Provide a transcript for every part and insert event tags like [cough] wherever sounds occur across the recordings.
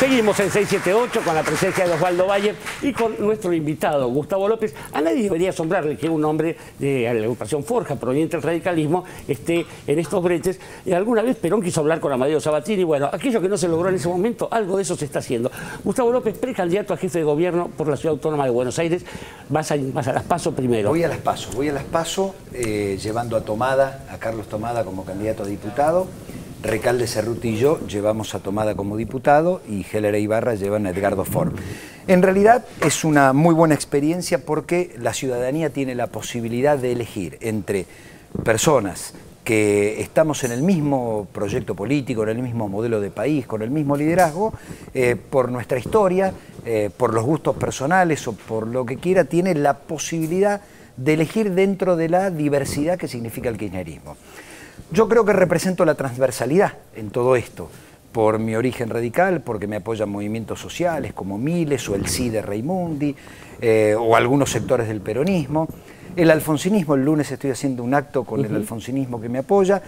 Seguimos en 678 con la presencia de Osvaldo Valle y con nuestro invitado, Gustavo López. A nadie debería asombrarle que un hombre de la agrupación Forja, proveniente del radicalismo, esté en estos breches. Y alguna vez Perón quiso hablar con Amadeo Sabatini. Bueno, aquello que no se logró en ese momento, algo de eso se está haciendo. Gustavo López, precandidato a jefe de gobierno por la Ciudad Autónoma de Buenos Aires. Vas a, a las PASO primero. Voy a las PASO, voy a las PASO eh, llevando a Tomada, a Carlos Tomada como candidato a diputado. Recalde Cerruti y yo llevamos a Tomada como diputado y Heller e Ibarra llevan a Edgardo Ford. En realidad es una muy buena experiencia porque la ciudadanía tiene la posibilidad de elegir entre personas que estamos en el mismo proyecto político, en el mismo modelo de país, con el mismo liderazgo, eh, por nuestra historia, eh, por los gustos personales o por lo que quiera, tiene la posibilidad de elegir dentro de la diversidad que significa el kirchnerismo. Yo creo que represento la transversalidad en todo esto, por mi origen radical, porque me apoyan movimientos sociales como Miles o el sí de Raimundi, eh, o algunos sectores del peronismo. El alfonsinismo, el lunes estoy haciendo un acto con el alfonsinismo que me apoya,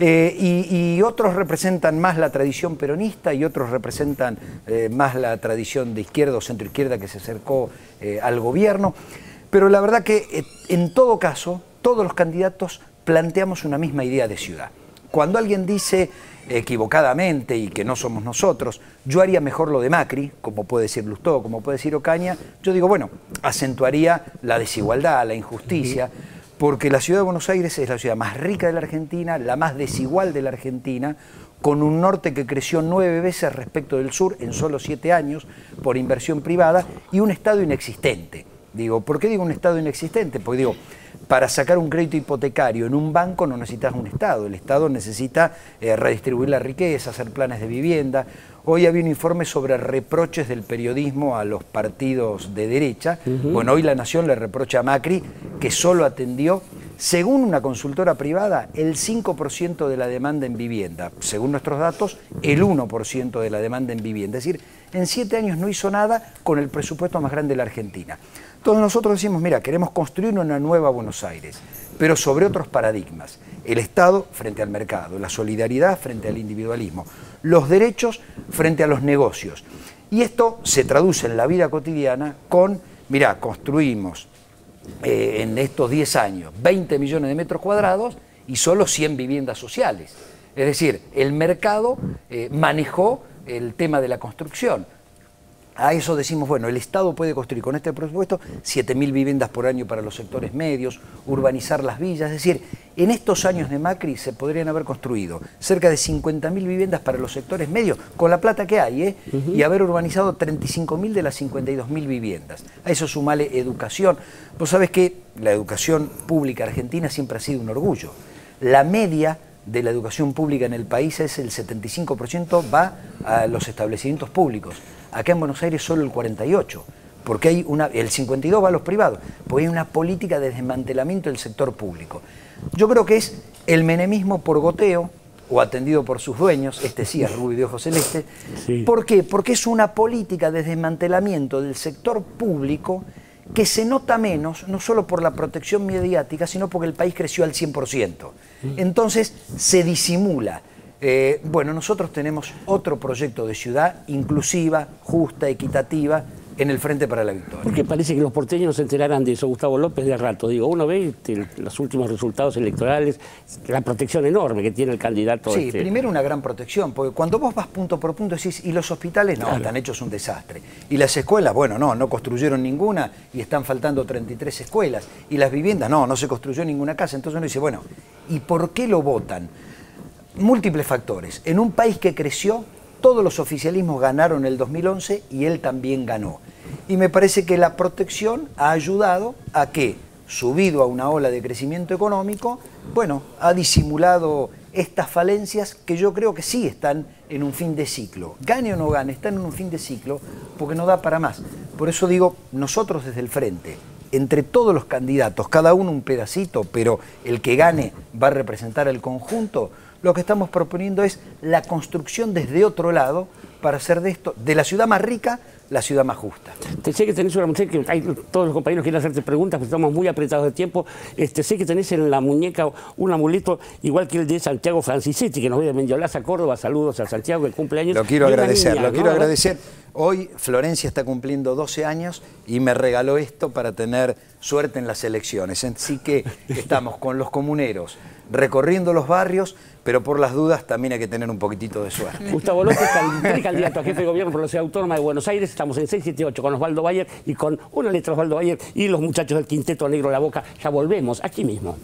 eh, y, otros representan más la tradición peronista y otros representan eh, más la tradición de izquierda o centroizquierda que se acercó al gobierno. Pero la verdad que en todo caso, todos los candidatos planteamos una misma idea de ciudad. Cuando alguien dice equivocadamente y que no somos nosotros, yo haría mejor lo de Macri, como puede decir Lustó, como puede decir Ocaña, yo digo, bueno, acentuaría la desigualdad, la injusticia, porque la ciudad de Buenos Aires es la ciudad más rica de la Argentina, la más desigual de la Argentina, con un norte que creció nueve veces respecto del sur en solo siete años por inversión privada y un estado inexistente. Digo, ¿por qué digo un estado inexistente? Porque digo, para sacar un crédito hipotecario en un banco no necesitas un Estado, el Estado necesita eh, redistribuir la riqueza, hacer planes de vivienda. Hoy había un informe sobre reproches del periodismo a los partidos de derecha. Bueno, hoy la Nación le reprocha a Macri que solo atendió, según una consultora privada, el 5% de la demanda en vivienda. Según nuestros datos, el 1% de la demanda en vivienda. Es decir, en siete años no hizo nada con el presupuesto más grande de la Argentina. Todos nosotros decimos, mira, queremos construir una nueva Buenos Aires, pero sobre otros paradigmas. El Estado frente al mercado, la solidaridad frente al individualismo, los derechos frente a los negocios. Y esto se traduce en la vida cotidiana con, mira, construimos eh, en estos 10 años 20 millones de metros cuadrados y solo 100 viviendas sociales. Es decir, el mercado eh, manejó el tema de la construcción. A eso decimos, bueno, el Estado puede construir con este presupuesto 7.000 viviendas por año para los sectores medios, urbanizar las villas, es decir, en estos años de Macri se podrían haber construido cerca de 50.000 viviendas para los sectores medios, con la plata que hay, ¿eh? y haber urbanizado 35.000 de las 52.000 viviendas. A eso sumale educación. Vos sabés que la educación pública argentina siempre ha sido un orgullo. La media de la educación pública en el país es el 75% va a los establecimientos públicos. Acá en Buenos Aires solo el 48%, porque hay una, el 52% va a los privados, porque hay una política de desmantelamiento del sector público. Yo creo que es el menemismo por goteo, o atendido por sus dueños, este sí es rubio de ojos celeste. ¿Por qué? Porque es una política de desmantelamiento del sector público que se nota menos, no solo por la protección mediática, sino porque el país creció al 100%. Entonces se disimula. Eh, bueno, nosotros tenemos otro proyecto de ciudad inclusiva, justa, equitativa, en el Frente para la Victoria. Porque parece que los porteños se enterarán de eso, Gustavo López, de rato. Digo, uno ve este, los últimos resultados electorales, la protección enorme que tiene el candidato. Sí, este. primero una gran protección, porque cuando vos vas punto por punto decís, y los hospitales no, están hechos un desastre. Y las escuelas, bueno, no, no construyeron ninguna y están faltando 33 escuelas. Y las viviendas, no, no se construyó ninguna casa. Entonces uno dice, bueno, ¿y por qué lo votan? Múltiples factores. En un país que creció, todos los oficialismos ganaron el 2011 y él también ganó. Y me parece que la protección ha ayudado a que, subido a una ola de crecimiento económico, bueno, ha disimulado estas falencias que yo creo que sí están en un fin de ciclo. Gane o no gane, están en un fin de ciclo porque no da para más. Por eso digo, nosotros desde el frente, entre todos los candidatos, cada uno un pedacito, pero el que gane va a representar el conjunto, lo que estamos proponiendo es la construcción desde otro lado para hacer de esto, de la ciudad más rica, la ciudad más justa. Te sé que tenés una mujer que hay, todos los compañeros quieren hacerte preguntas, porque estamos muy apretados de tiempo. Este, sé que tenés en la muñeca un amuleto igual que el de Santiago Francisetti, que nos ve de Mendiolaza, Córdoba. Saludos a Santiago, que cumpleaños. Lo quiero agradecer, lo quiero agradecer. Hoy Florencia está cumpliendo 12 años y me regaló esto para tener suerte en las elecciones. Así que estamos con los comuneros recorriendo los barrios, pero por las dudas también hay que tener un poquitito de suerte. [laughs] Gustavo López, candidato a jefe de gobierno por la Ciudad Autónoma de Buenos Aires. Estamos en 678 con Osvaldo Bayer y con una letra Osvaldo Bayer y los muchachos del Quinteto Negro La Boca. Ya volvemos aquí mismo.